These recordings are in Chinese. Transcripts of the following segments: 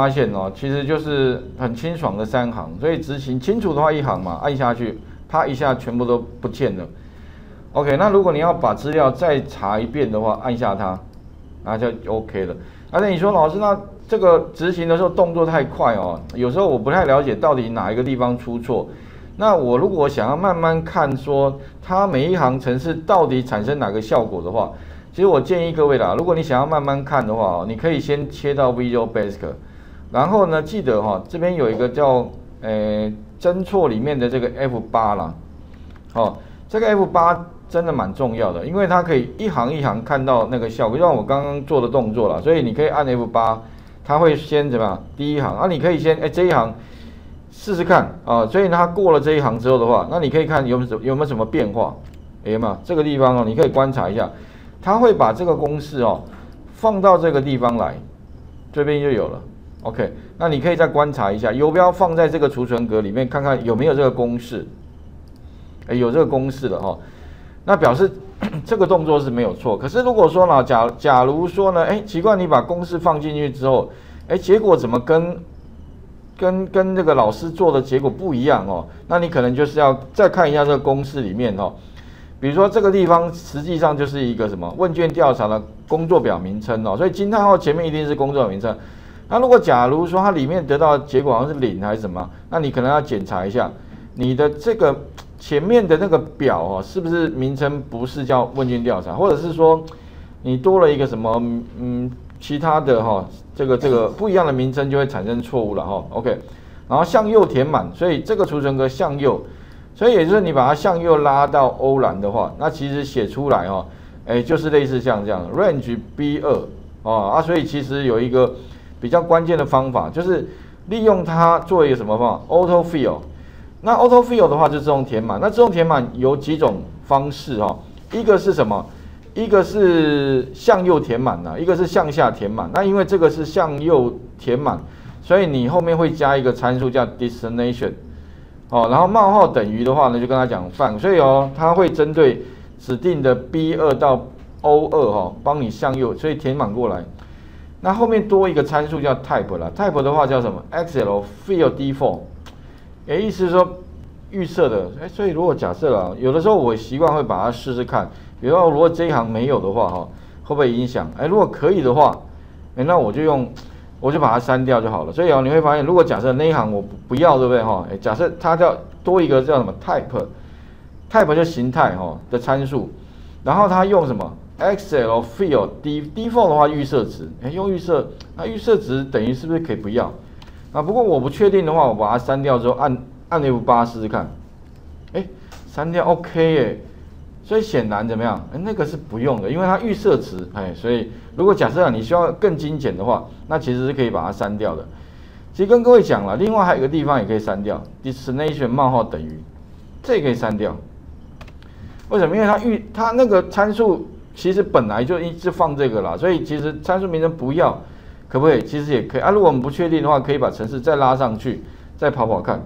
发现哦，其实就是很清爽的三行，所以执行清楚的话一行嘛，按下去，啪一下全部都不见了。OK，那如果你要把资料再查一遍的话，按下它，那就 OK 了。而且你说老师，那这个执行的时候动作太快哦，有时候我不太了解到底哪一个地方出错。那我如果想要慢慢看，说它每一行程式到底产生哪个效果的话，其实我建议各位啦，如果你想要慢慢看的话，你可以先切到 Visual Basic，然后呢，记得哈，这边有一个叫呃侦错里面的这个 F 八啦，哦，这个 F 八真的蛮重要的，因为它可以一行一行看到那个效果，就像我刚刚做的动作啦，所以你可以按 F 八，它会先怎么样？第一行啊，你可以先哎这一行。试试看啊，所以它过了这一行之后的话，那你可以看有没有有没有什么变化？哎嘛，这个地方哦，你可以观察一下，它会把这个公式哦放到这个地方来，这边就有了。OK，那你可以再观察一下，游标放在这个储存格里面，看看有没有这个公式。哎，有这个公式的哈，那表示 这个动作是没有错。可是如果说呢，假假如说呢，哎，奇怪，你把公式放进去之后，哎，结果怎么跟？跟跟这个老师做的结果不一样哦，那你可能就是要再看一下这个公式里面哦，比如说这个地方实际上就是一个什么问卷调查的工作表名称哦，所以惊叹号前面一定是工作表名称。那如果假如说它里面得到结果好像是零还是什么，那你可能要检查一下你的这个前面的那个表哦，是不是名称不是叫问卷调查，或者是说你多了一个什么嗯。其他的哈，这个这个不一样的名称就会产生错误了哈。OK，然后向右填满，所以这个储存格向右，所以也就是你把它向右拉到欧蓝的话，那其实写出来哦，哎，就是类似像这样 range B 二啊啊，所以其实有一个比较关键的方法，就是利用它做一个什么方法？Auto fill。那 Auto fill 的话就自动填满。那自动填满有几种方式哈，一个是什么？一个是向右填满的，一个是向下填满。那因为这个是向右填满，所以你后面会加一个参数叫 destination，哦，然后冒号等于的话呢，就跟他讲范。所以哦，它会针对指定的 B 二到 O 二哈，帮你向右，所以填满过来。那后面多一个参数叫 type 了，type 的话叫什么？Excel field default，哎，意思是说预设的。哎，所以如果假设啊，有的时候我习惯会把它试试看。比如说，如果这一行没有的话，哈，会不会影响？哎，如果可以的话，哎，那我就用，我就把它删掉就好了。所以啊，你会发现，如果假设那一行我不不要，对不对？哈，哎，假设它叫多一个叫什么 type，type 就形态哈的参数，然后它用什么 X L field default 的话预设值，哎，用预设，那预设值等于是不是可以不要？啊，不过我不确定的话，我把它删掉之后，按按 F 八试试看，哎，删掉 OK 哎。所以显然怎么样？哎，那个是不用的，因为它预设值，哎，所以如果假设你需要更精简的话，那其实是可以把它删掉的。其实跟各位讲了，另外还有一个地方也可以删掉，destination 冒号等于，这也可以删掉。为什么？因为它预它那个参数其实本来就一直放这个啦，所以其实参数名称不要，可不可以？其实也可以啊。如果我们不确定的话，可以把程式再拉上去，再跑跑看，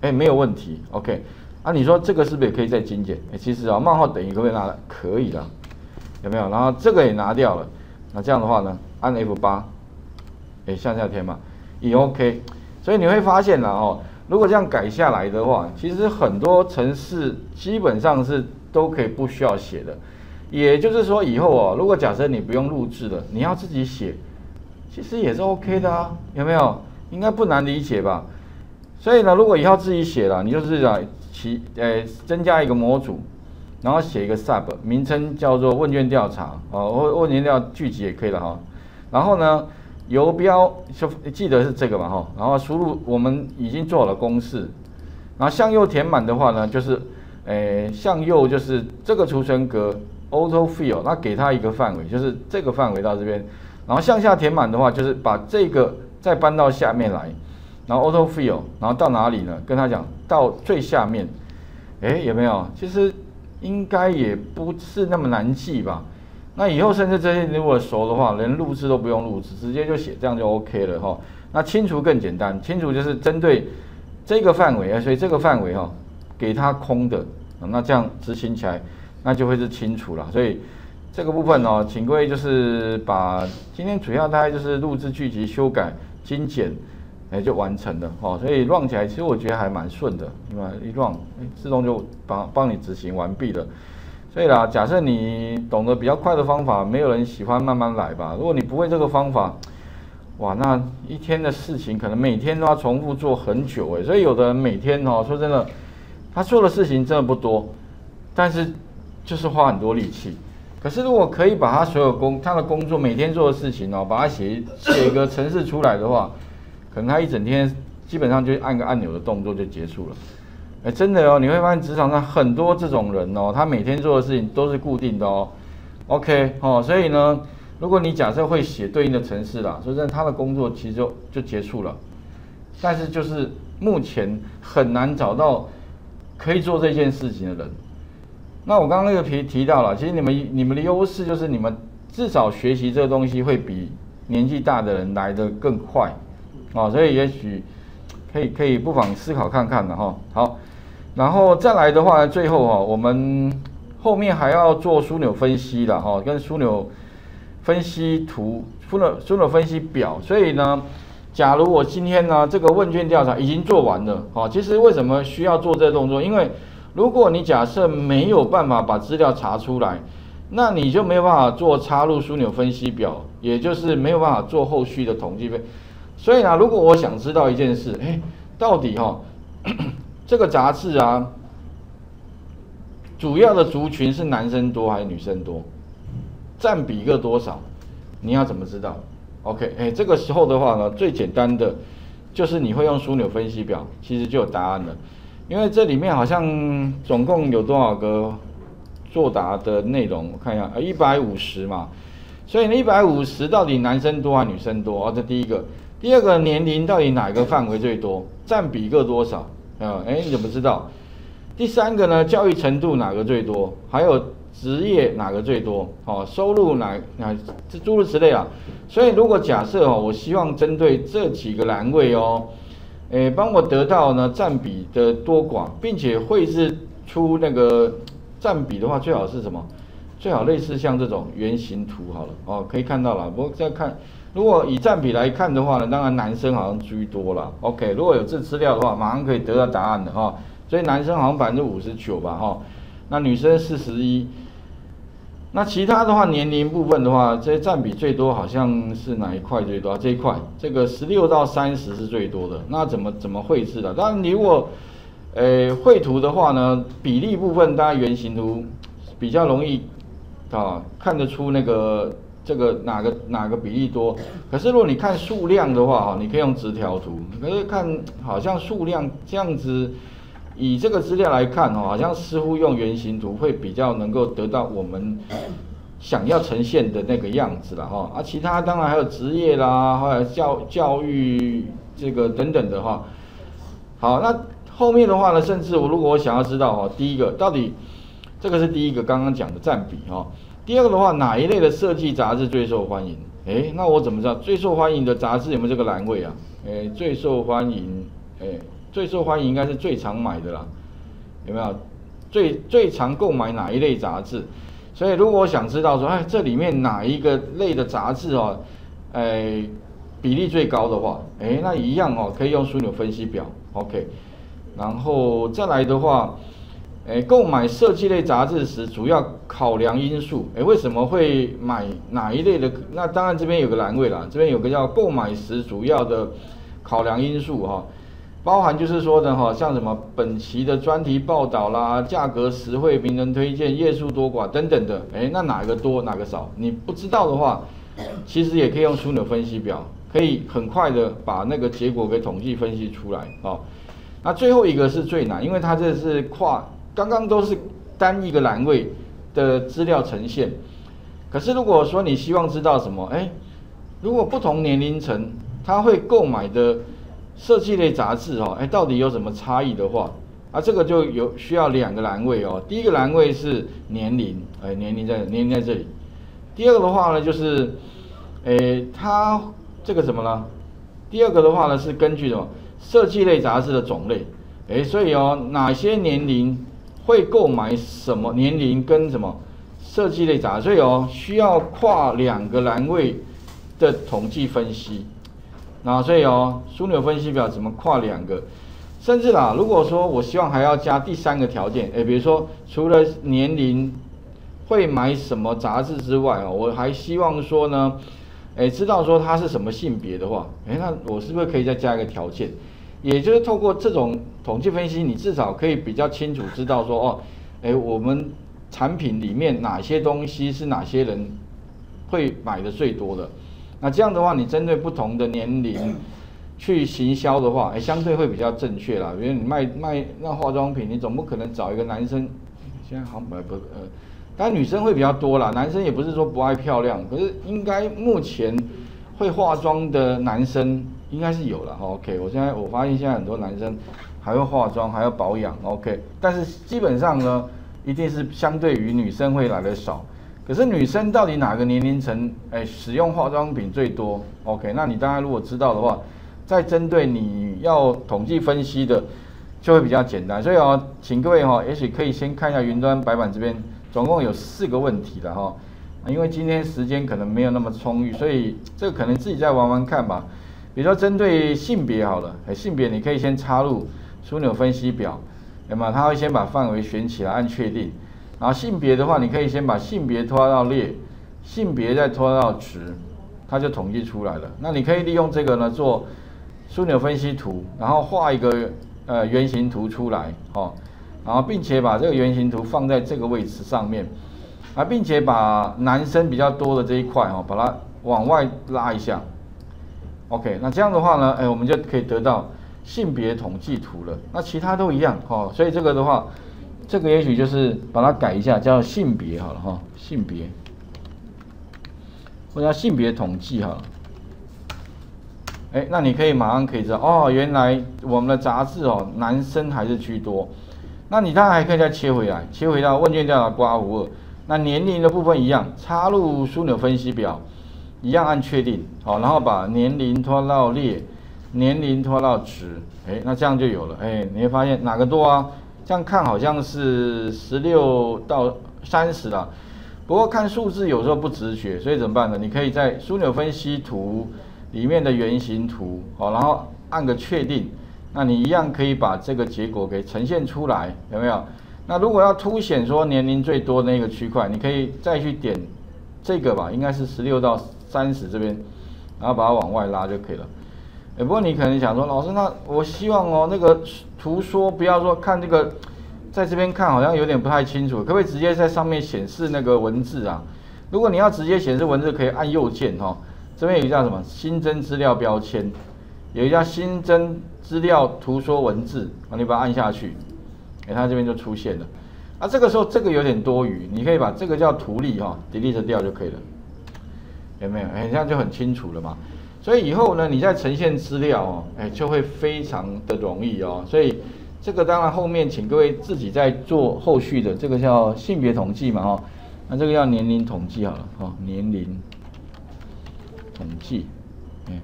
哎，没有问题，OK。那你说这个是不是也可以再精简？哎，其实啊，冒号等于可不可以拿？可以啦，有没有？然后这个也拿掉了。那这样的话呢，按 F 八，哎，向下填嘛，也 OK。所以你会发现了哦，如果这样改下来的话，其实很多程式基本上是都可以不需要写的。也就是说，以后哦，如果假设你不用录制了，你要自己写，其实也是 OK 的啊，有没有？应该不难理解吧？所以呢，如果以后自己写了，你就是讲。其呃增加一个模组，然后写一个 sub 名称叫做问卷调查哦，问问卷调聚集也可以了哈。然后呢，游标就记得是这个嘛哈。然后输入我们已经做了公式，然后向右填满的话呢，就是诶向右就是这个储存格 auto fill，那给它一个范围，就是这个范围到这边。然后向下填满的话，就是把这个再搬到下面来。然后 auto fill，然后到哪里呢？跟他讲到最下面，哎，有没有？其实应该也不是那么难记吧？那以后甚至这些如果熟的话，连录制都不用录制，直接就写，这样就 OK 了哈。那清除更简单，清除就是针对这个范围啊，所以这个范围哈，给它空的，那这样执行起来，那就会是清除了。所以这个部分哦，请各位就是把今天主要大概就是录制、聚集、修改。精简，哎就完成了哦。所以 run 起来其实我觉得还蛮顺的，对吧？一 run 自动就帮帮你执行完毕了。所以啦，假设你懂得比较快的方法，没有人喜欢慢慢来吧。如果你不会这个方法，哇，那一天的事情可能每天都要重复做很久诶。所以有的人每天哦，说真的，他做的事情真的不多，但是就是花很多力气。可是如果可以把他所有工他的工作每天做的事情哦，把它写写一个程式出来的话，可能他一整天基本上就按个按钮的动作就结束了。哎，真的哦，你会发现职场上很多这种人哦，他每天做的事情都是固定的哦。OK 哦，所以呢，如果你假设会写对应的程式啦，所以他的工作其实就就结束了。但是就是目前很难找到可以做这件事情的人。那我刚刚那个提提到了，其实你们你们的优势就是你们至少学习这个东西会比年纪大的人来的更快哦，所以也许可以可以不妨思考看看的哈。好。然后再来的话，最后哈，我们后面还要做枢纽分析的哈，跟枢纽分析图、枢纽枢纽分析表。所以呢，假如我今天呢这个问卷调查已经做完了，哈，其实为什么需要做这个动作？因为如果你假设没有办法把资料查出来，那你就没有办法做插入枢纽分析表，也就是没有办法做后续的统计分。所以呢，如果我想知道一件事，哎，到底哈？这个杂志啊，主要的族群是男生多还是女生多？占比各多少？你要怎么知道？OK，哎，这个时候的话呢，最简单的就是你会用枢纽分析表，其实就有答案了。因为这里面好像总共有多少个作答的内容？我看一下，呃，一百五十嘛。所以呢，一百五十到底男生多还是女生多？哦，这第一个。第二个年龄到底哪个范围最多？占比各多少？啊，哎，你怎么知道？第三个呢？教育程度哪个最多？还有职业哪个最多？哦，收入哪哪这诸如此类啊。所以如果假设哦，我希望针对这几个栏位哦，诶，帮我得到呢占比的多寡，并且绘制出那个占比的话，最好是什么？最好类似像这种圆形图好了哦，可以看到了。不过再看。如果以占比来看的话呢，当然男生好像居多了。OK，如果有这资料的话，马上可以得到答案的哈。所以男生好像百分之五十九吧哈，那女生四十一。那其他的话，年龄部分的话，这占比最多好像是哪一块最多？这一块，这个十六到三十是最多的。那怎么怎么绘制的？当然你如果，呃，绘图的话呢，比例部分当然圆形图比较容易啊看得出那个。这个哪个哪个比例多？可是如果你看数量的话，哈，你可以用直条图。可是看好像数量这样子，以这个资料来看，哦，好像似乎用圆形图会比较能够得到我们想要呈现的那个样子了，哈。啊，其他当然还有职业啦，或者教教育这个等等的哈。好，那后面的话呢，甚至我如果我想要知道，哈，第一个到底这个是第一个刚刚讲的占比，哈。第二个的话，哪一类的设计杂志最受欢迎？哎，那我怎么知道最受欢迎的杂志有没有这个栏位啊？哎，最受欢迎，哎，最受欢迎应该是最常买的啦，有没有？最最常购买哪一类杂志？所以如果想知道说，哎，这里面哪一个类的杂志哦，哎，比例最高的话，哎，那一样哦，可以用枢纽分析表，OK，然后再来的话。诶，购买设计类杂志时，主要考量因素，诶，为什么会买哪一类的？那当然这边有个栏位啦，这边有个叫购买时主要的考量因素哈，包含就是说的哈，像什么本期的专题报道啦，价格实惠，名人推荐，页数多寡等等的，诶，那哪个多哪个少？你不知道的话，其实也可以用枢纽分析表，可以很快的把那个结果给统计分析出来哦。那最后一个是最难，因为它这是跨。刚刚都是单一个栏位的资料呈现，可是如果说你希望知道什么，哎，如果不同年龄层他会购买的设计类杂志哦，哎，到底有什么差异的话，啊，这个就有需要两个栏位哦。第一个栏位是年龄，哎，年龄在年龄在这里。第二个的话呢，就是，哎，它这个什么呢？第二个的话呢，是根据什么设计类杂志的种类，哎，所以哦，哪些年龄？会购买什么年龄跟什么设计类杂志哦，需要跨两个栏位的统计分析。啊所以哦，枢纽分析表怎么跨两个？甚至啦，如果说我希望还要加第三个条件，哎，比如说除了年龄、会买什么杂志之外哦，我还希望说呢，哎，知道说他是什么性别的话，哎，那我是不是可以再加一个条件？也就是透过这种统计分析，你至少可以比较清楚知道说，哦，哎，我们产品里面哪些东西是哪些人会买的最多的？那这样的话，你针对不同的年龄。去行销的话，哎，相对会比较正确啦。比如你卖卖那化妆品，你总不可能找一个男生，现在好买不呃，当然女生会比较多啦，男生也不是说不爱漂亮，可是应该目前会化妆的男生应该是有了。OK，我现在我发现现在很多男生还会化妆，还要保养。OK，但是基本上呢，一定是相对于女生会来的少。可是女生到底哪个年龄层哎使用化妆品最多？OK，那你大家如果知道的话。再针对你要统计分析的，就会比较简单。所以哦，请各位哈，也许可以先看一下云端白板这边，总共有四个问题的哈。因为今天时间可能没有那么充裕，所以这个可能自己再玩玩看吧。比如说针对性别好了，哎，性别你可以先插入枢纽分析表，那么它会先把范围选起来按确定。然后性别的话，你可以先把性别拖到列，性别再拖到值，它就统计出来了。那你可以利用这个呢做。枢纽分析图，然后画一个呃圆形图出来，哦，然后并且把这个圆形图放在这个位置上面，啊，并且把男生比较多的这一块哦，把它往外拉一下，OK，那这样的话呢，哎，我们就可以得到性别统计图了。那其他都一样，哦，所以这个的话，这个也许就是把它改一下，叫性别好了哈，性别，或者叫性别统计哈。哎，那你可以马上可以知道哦，原来我们的杂志哦，男生还是居多。那你当然还可以再切回来，切回到问卷调查刮胡二，那年龄的部分一样，插入枢纽分析表，一样按确定，好，然后把年龄拖到列，年龄拖到值，哎，那这样就有了。哎，你会发现哪个多啊？这样看好像是十六到三十了，不过看数字有时候不直觉，所以怎么办呢？你可以在枢纽分析图。里面的圆形图，好，然后按个确定，那你一样可以把这个结果给呈现出来，有没有？那如果要凸显说年龄最多那个区块，你可以再去点这个吧，应该是十六到三十这边，然后把它往外拉就可以了。哎，不过你可能想说，老师，那我希望哦，那个图说不要说看这个，在这边看好像有点不太清楚，可不可以直接在上面显示那个文字啊？如果你要直接显示文字，可以按右键哈。这边有一叫什么新增资料标签，有一叫新增资料图说文字，啊，你把它按下去，哎，它这边就出现了。啊，这个时候这个有点多余，你可以把这个叫图例哈，delete 掉就可以了，有没有？哎，这样就很清楚了嘛。所以以后呢，你在呈现资料哦，哎，就会非常的容易哦。所以这个当然后面请各位自己在做后续的，这个叫性别统计嘛哈，那这个叫年龄统计好了哈，年龄。统计，嗯，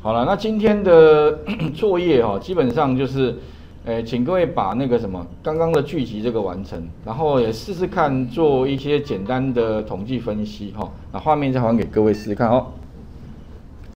好了，那今天的 作业哈，基本上就是，诶，请各位把那个什么刚刚的聚集这个完成，然后也试试看做一些简单的统计分析哈，那画面再还给各位试试看哦。